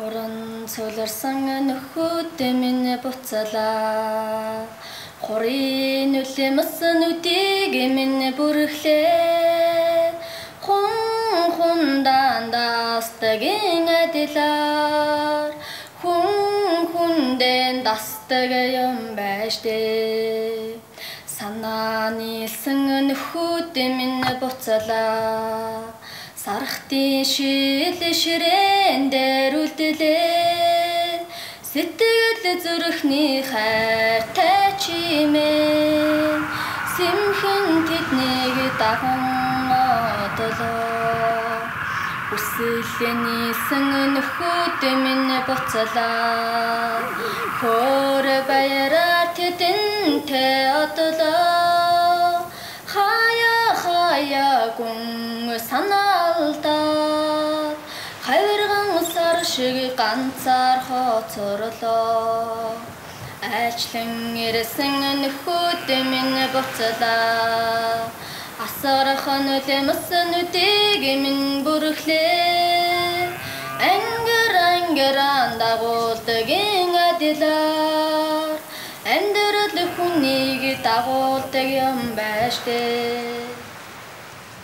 Хорон цуларсан нөхөд минь буцалаа. Хорийн үлэмс нүдийг минь бүрхлээ. Хун хундан дастагийн адилаар хүн хүндэн дастаг юм байж дээ. Санаа нийлсэн нөхөд минь буцалаа. Сархтын шил ширээн дээр үлдэлээ. Сэтгэл зүрхний хайртай чимээ. Симхэн тэднийг даган одлоо. Үсэлэний сэн нөхөд минь буцалаа. Хөр баяраар тэдэнтэй одлоо. Хаяа хаяа гүн санаалдаа. Шиг ганцаар хоцорлоо. Айлчлан ирсэн нөхөд минь буцалаа. Асархан үлэмс нүдийг минь бүрхлээ. Ангар ангаран дагуулдгийн адилаар амьдрал хүнийг дагуулдаг юм байж дээ.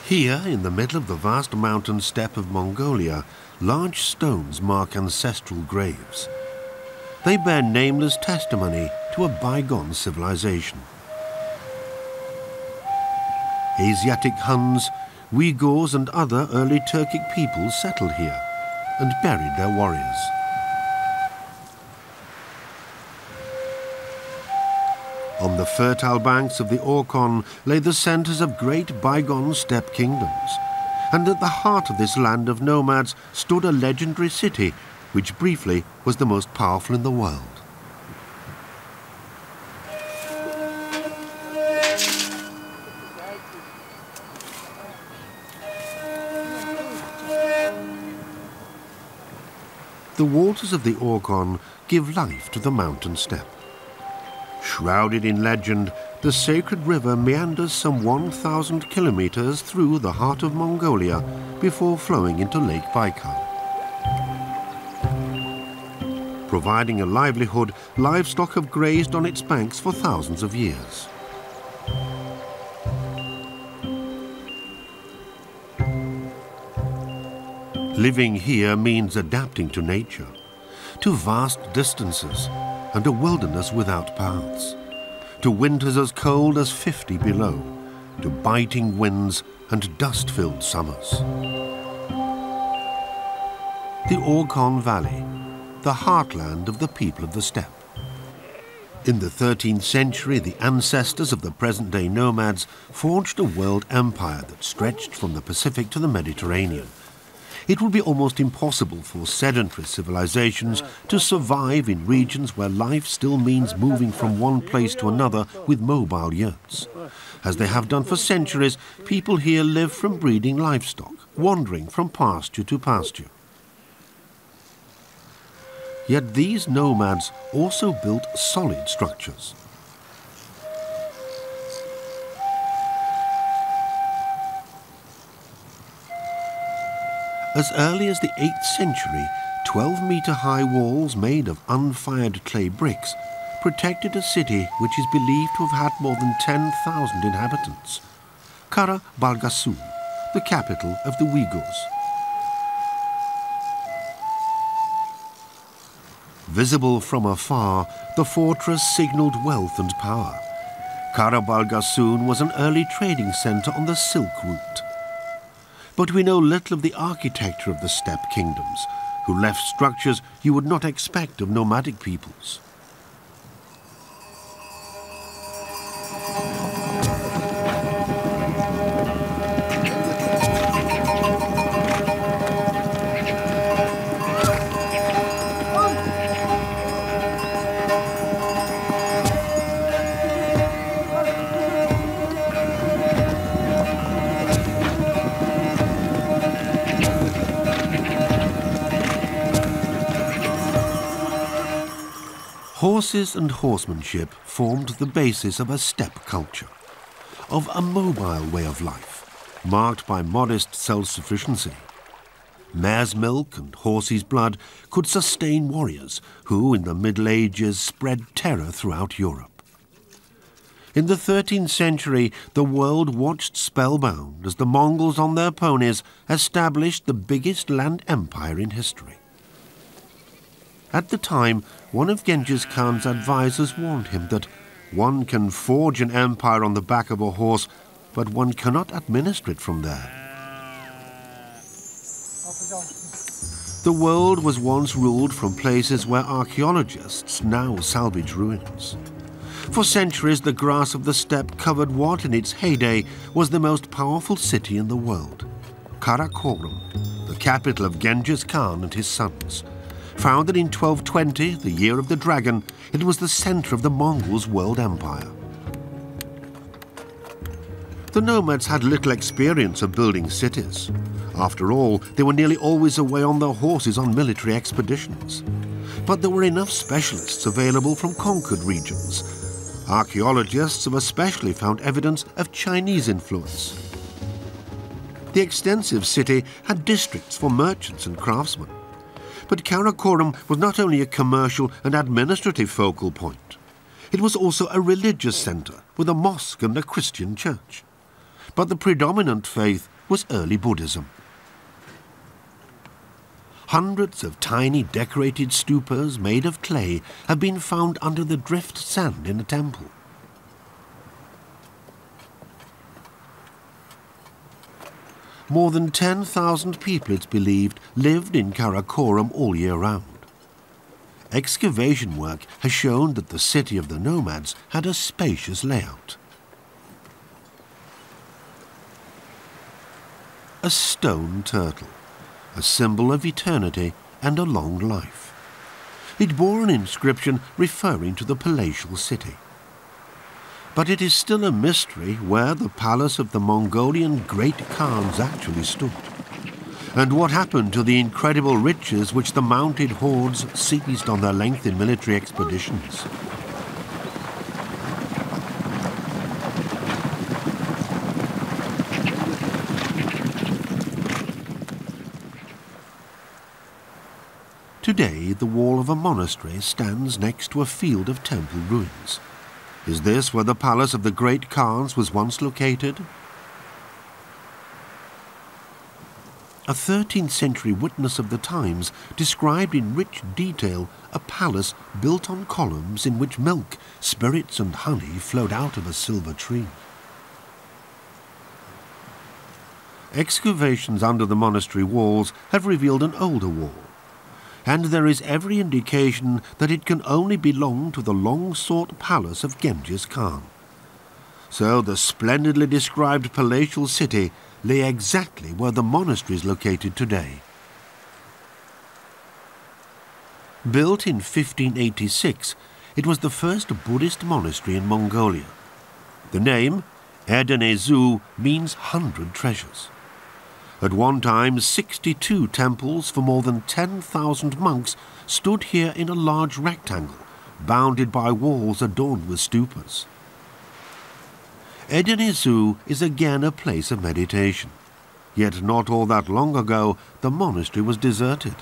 Here, in the middle of the vast mountain steppe of Mongolia, large stones mark ancestral graves. They bear nameless testimony to a bygone civilization. Asiatic Huns, Uyghurs and other early Turkic peoples settled here and buried their warriors. On the fertile banks of the Orkhon lay the centers of great bygone steppe kingdoms. And at the heart of this land of nomads stood a legendary city, which briefly was the most powerful in the world. The waters of the Orkhon give life to the mountain steppe. Shrouded in legend, the sacred river meanders some 1,000 kilometers through the heart of Mongolia before flowing into Lake Baikal. Providing a livelihood, livestock have grazed on its banks for thousands of years. Living here means adapting to nature, to vast distances and a wilderness without paths, to winters as cold as 50 below, to biting winds and dust-filled summers. The Orkhon Valley, the heartland of the people of the steppe. In the 13th century, the ancestors of the present-day nomads forged a world empire that stretched from the Pacific to the Mediterranean. It would be almost impossible for sedentary civilizations to survive in regions where life still means moving from one place to another with mobile yurts. As they have done for centuries, people here live from breeding livestock, wandering from pasture to pasture. Yet these nomads also built solid structures. As early as the 8th century, 12-metre-high walls made of unfired clay bricks protected a city which is believed to have had more than 10,000 inhabitants. Kara Balgasun, the capital of the Uyghurs. Visible from afar, the fortress signaled wealth and power. Kara Karabalgasun was an early trading center on the Silk Route. But we know little of the architecture of the steppe kingdoms, who left structures you would not expect of nomadic peoples. Horses and horsemanship formed the basis of a steppe culture, of a mobile way of life, marked by modest self-sufficiency. mare's milk and horse's blood could sustain warriors who, in the Middle Ages, spread terror throughout Europe. In the 13th century, the world watched spellbound as the Mongols on their ponies established the biggest land empire in history. At the time, one of Genghis Khan's advisors warned him that one can forge an empire on the back of a horse, but one cannot administer it from there. The world was once ruled from places where archaeologists now salvage ruins. For centuries, the grass of the steppe covered what, in its heyday, was the most powerful city in the world, Karakorum, the capital of Genghis Khan and his sons. Founded in 1220, the year of the dragon, it was the center of the Mongols' world empire. The nomads had little experience of building cities. After all, they were nearly always away on their horses on military expeditions. But there were enough specialists available from conquered regions Archaeologists have especially found evidence of Chinese influence. The extensive city had districts for merchants and craftsmen. But Karakorum was not only a commercial and administrative focal point. It was also a religious centre with a mosque and a Christian church. But the predominant faith was early Buddhism. Hundreds of tiny decorated stupas made of clay have been found under the drift sand in a temple. More than 10,000 people, it's believed, lived in Karakorum all year round. Excavation work has shown that the city of the nomads had a spacious layout. A stone turtle a symbol of eternity and a long life. It bore an inscription referring to the palatial city. But it is still a mystery where the palace of the Mongolian great Khans actually stood, and what happened to the incredible riches which the mounted hordes seized on their lengthy military expeditions. Today, the wall of a monastery stands next to a field of temple ruins. Is this where the palace of the great Khans was once located? A 13th century witness of the times described in rich detail a palace built on columns in which milk, spirits and honey flowed out of a silver tree. Excavations under the monastery walls have revealed an older wall, and there is every indication that it can only belong to the long-sought palace of Genghis Khan. So the splendidly described palatial city lay exactly where the monastery is located today. Built in 1586, it was the first Buddhist monastery in Mongolia. The name, Erdene-Zuu, means hundred treasures. At one time, 62 temples for more than 10,000 monks stood here in a large rectangle, bounded by walls adorned with stupas. Erdene-Zuu is again a place of meditation. Yet not all that long ago, the monastery was deserted.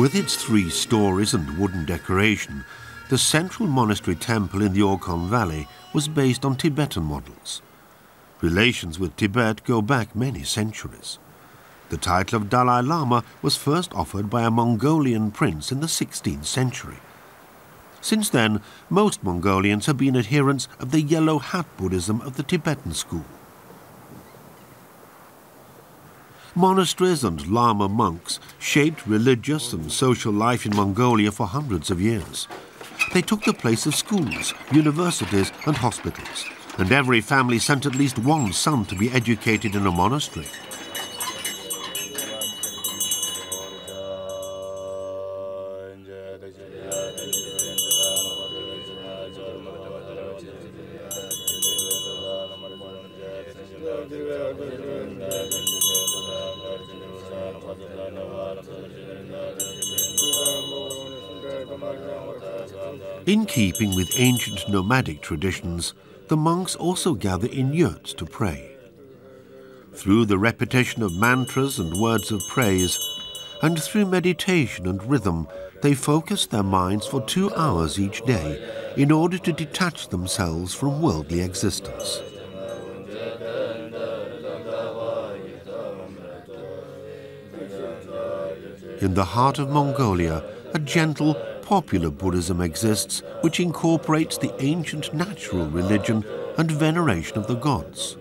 With its three stories and wooden decoration, the central monastery temple in the Orkhon Valley was based on Tibetan models. Relations with Tibet go back many centuries. The title of Dalai Lama was first offered by a Mongolian prince in the 16th century. Since then, most Mongolians have been adherents of the yellow hat Buddhism of the Tibetan school. Monasteries and Lama monks shaped religious and social life in Mongolia for hundreds of years. They took the place of schools, universities and hospitals, and every family sent at least one son to be educated in a monastery. In keeping with ancient nomadic traditions, the monks also gather in yurts to pray. Through the repetition of mantras and words of praise, and through meditation and rhythm, they focus their minds for two hours each day in order to detach themselves from worldly existence. In the heart of Mongolia, a gentle, popular Buddhism exists which incorporates the ancient natural religion and veneration of the gods.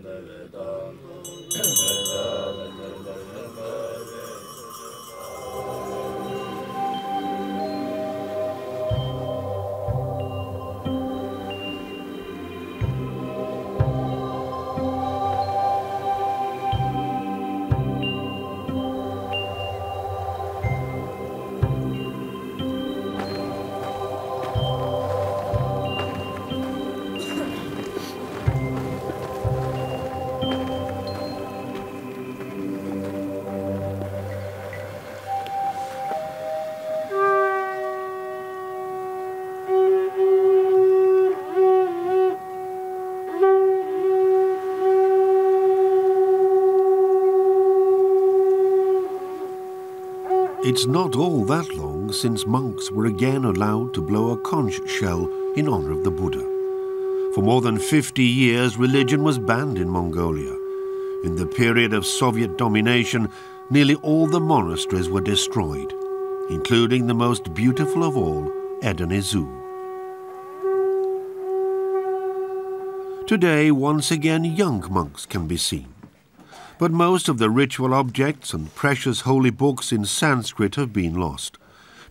It's not all that long since monks were again allowed to blow a conch shell in honor of the Buddha. For more than 50 years, religion was banned in Mongolia. In the period of Soviet domination, nearly all the monasteries were destroyed, including the most beautiful of all, Erdene-Zuu. Today, once again, young monks can be seen. But most of the ritual objects and precious holy books in Sanskrit have been lost.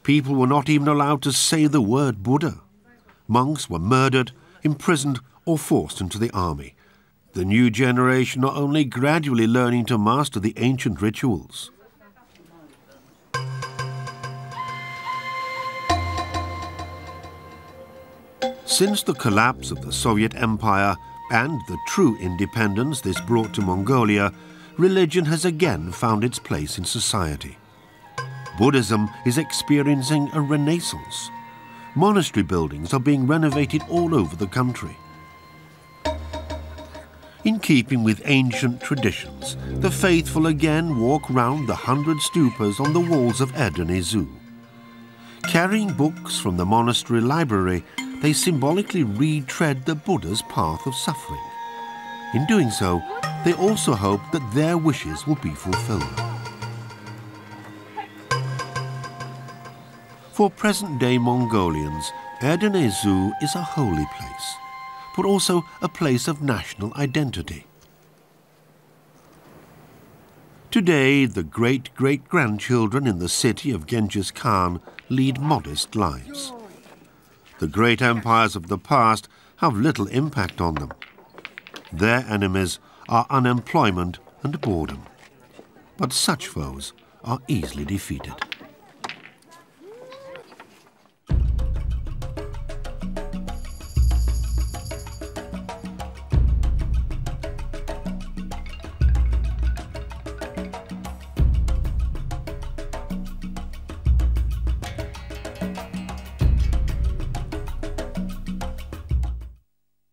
People were not even allowed to say the word Buddha. Monks were murdered, imprisoned, or forced into the army. The new generation are only gradually learning to master the ancient rituals. Since the collapse of the Soviet Empire and the true independence this brought to Mongolia, religion has again found its place in society. Buddhism is experiencing a renaissance. Monastery buildings are being renovated all over the country. In keeping with ancient traditions, the faithful again walk round the hundred stupas on the walls of Erdene-Zuu. Carrying books from the monastery library, they symbolically retread the Buddha's path of suffering. In doing so, they also hope that their wishes will be fulfilled. For present-day Mongolians, Erdene-Zuu is a holy place, but also a place of national identity. Today, the great-great-grandchildren in the city of Genghis Khan lead modest lives. The great empires of the past have little impact on them. Their enemies are unemployment and boredom. But such foes are easily defeated.